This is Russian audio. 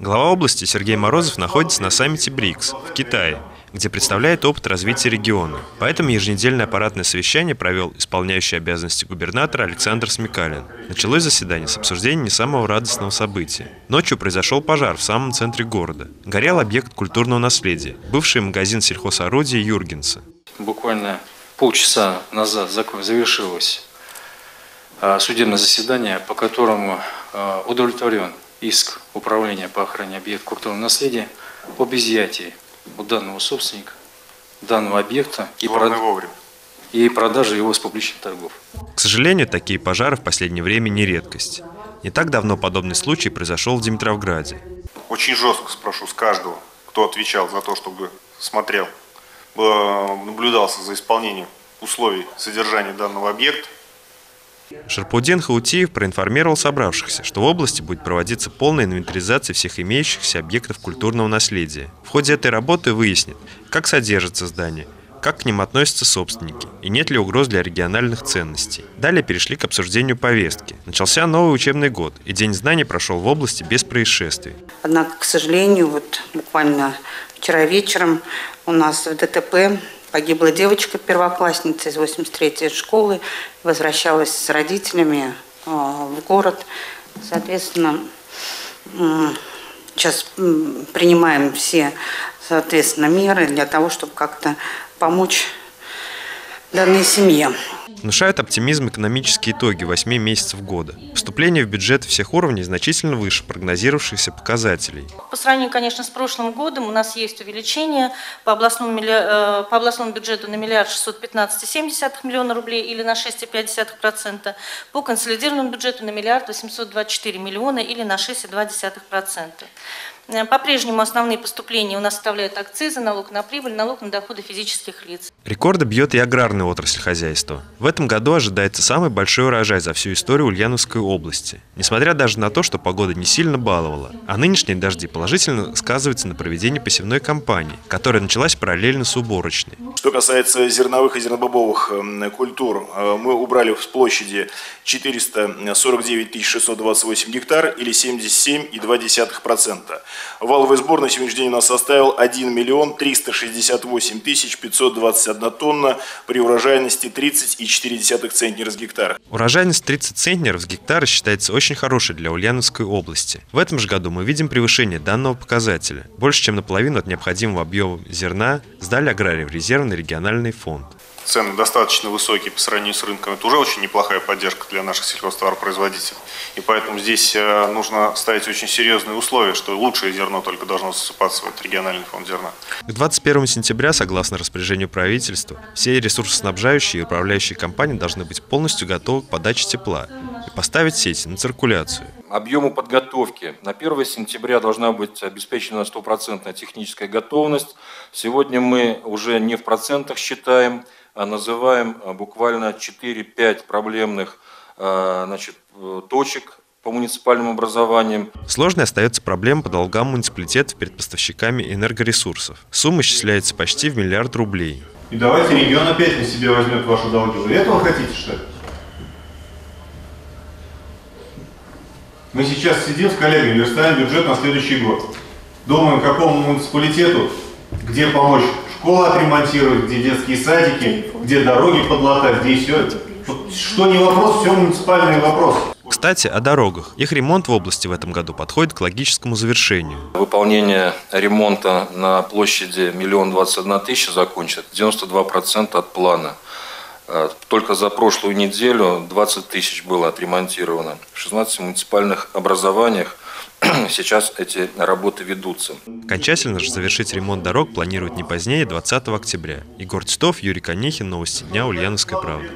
Глава области Сергей Морозов находится на саммите БРИКС в Китае, где представляет опыт развития региона. Поэтому еженедельное аппаратное совещание провел исполняющий обязанности губернатора Александр Смекалин. Началось заседание с обсуждения не самого радостного события. Ночью произошел пожар в самом центре города. Горел объект культурного наследия, бывший магазин сельхозорудия Юргенса. Буквально полчаса назад завершилось а, судебное заседание, по которому а, удовлетворен иск Управления по охране объекта культурного наследия об изъятии у данного собственника данного объекта и, прод... и продаже его с публичных торгов. К сожалению, такие пожары в последнее время не редкость. Не так давно подобный случай произошел в Димитровграде. Очень жестко спрошу с каждого, кто отвечал за то, чтобы смотрел, наблюдался за исполнением условий содержания данного объекта, Шарпудин Хаутиев проинформировал собравшихся, что в области будет проводиться полная инвентаризация всех имеющихся объектов культурного наследия. В ходе этой работы выяснит, как содержится здание, как к ним относятся собственники и нет ли угроз для региональных ценностей. Далее перешли к обсуждению повестки. Начался новый учебный год, и День знаний прошел в области без происшествий. Однако, к сожалению, вот буквально вчера вечером у нас в ДТП Погибла девочка, первоклассница из 83-й школы, возвращалась с родителями а, в город. Соответственно, сейчас принимаем все, соответственно, меры для того, чтобы как-то помочь данной семье. Внушают оптимизм экономические итоги 8 месяцев года. Поступление в бюджет всех уровней значительно выше прогнозировавшихся показателей. По сравнению, конечно, с прошлым годом у нас есть увеличение по областному, э, по областному бюджету на миллиард 615,7 миллиона рублей или на 6,5%, по консолидированному бюджету на миллиард 824 миллиона или на 6,2%. Э, по-прежнему основные поступления у нас составляют акцизы, налог на прибыль, налог на доходы физических лиц. Рекорды бьет и аграрная отрасль хозяйства. В этом году ожидается самый большой урожай за всю историю Ульяновской области. Несмотря даже на то, что погода не сильно баловала. А нынешние дожди положительно сказываются на проведении посевной кампании, которая началась параллельно с уборочной. Что касается зерновых и зернобобовых эм, культур, э, мы убрали с площади 449 628 гектар или 77,2%. Валовый сбор на сегодняшний день у нас составил 1 миллион 368 тысяч 521 тонна при урожайности 30,4 центнера с гектара. Урожайность 30 центнеров с гектара считается очень хорошей для Ульяновской области. В этом же году мы видим превышение данного показателя. Больше чем наполовину от необходимого объема зерна сдали аграрии в резервный региональный фонд цены достаточно высокие по сравнению с рынком, это уже очень неплохая поддержка для наших сельхозтоваропроизводителей. И поэтому здесь э, нужно ставить очень серьезные условия, что лучшее зерно только должно засыпаться в этот региональный фонд зерна. К 21 сентября, согласно распоряжению правительства, все ресурсоснабжающие и управляющие компании должны быть полностью готовы к подаче тепла и поставить сети на циркуляцию. Объему подготовки. На 1 сентября должна быть обеспечена стопроцентная техническая готовность. Сегодня мы уже не в процентах считаем, называем а, буквально 4-5 проблемных а, значит, э, точек по муниципальным образованиям. Сложной остается проблема по долгам муниципалитетов перед поставщиками энергоресурсов. Сумма исчисляется почти в миллиард рублей. И давайте регион опять на себя возьмет ваши долги. Вы этого хотите, что ли? Мы сейчас сидим с коллегами, верстаем бюджет на следующий год. Думаем, какому муниципалитету, где помочь школы отремонтировать, где детские садики, где дороги подлатать, где все. Что не вопрос, все муниципальные вопросы. Кстати, о дорогах. Их ремонт в области в этом году подходит к логическому завершению. Выполнение ремонта на площади миллион двадцать одна тысяча закончит 92% от плана. А, только за прошлую неделю 20 тысяч было отремонтировано. В 16 муниципальных образованиях сейчас эти работы ведутся. Окончательно же завершить ремонт дорог планируют не позднее 20 октября. Егор Титов, Юрий Конехин, Новости дня, Ульяновская правда.